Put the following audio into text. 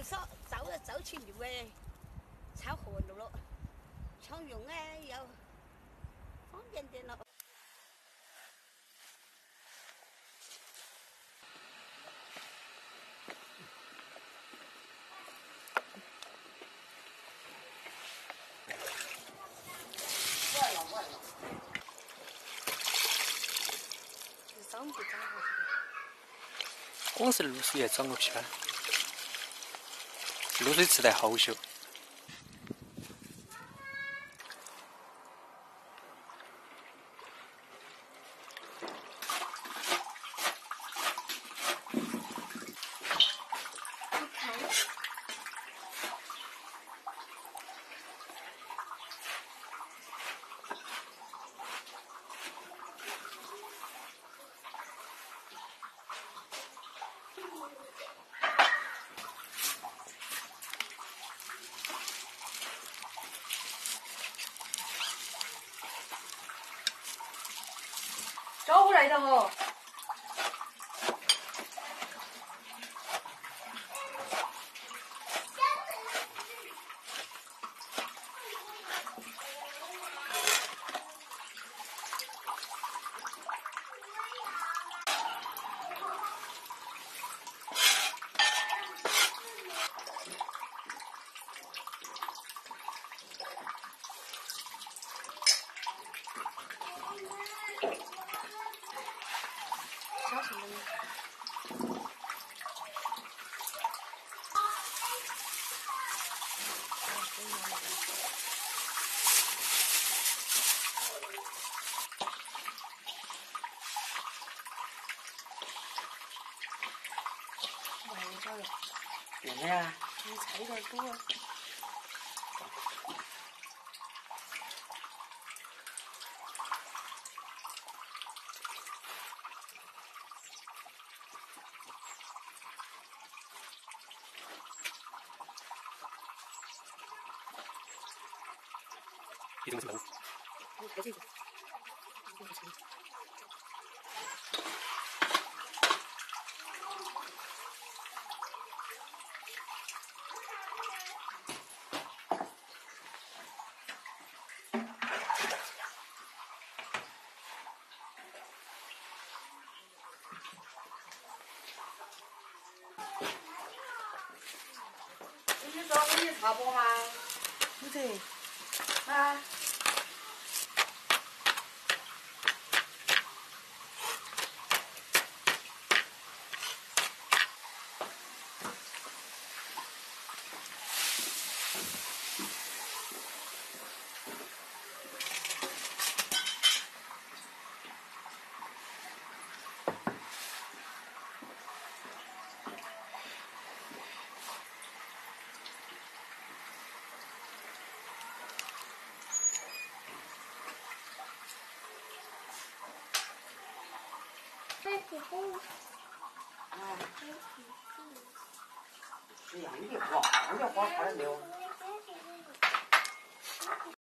就说走就走去路诶，炒河路咯，抢用诶又方便点咯。光是露水也装不起来，卤水吃得好香。招过来的哈。变的呀？你菜有点多。你说我你差不吗？不对，ba 啊？啊，是呀，你别慌，你别慌，快点溜。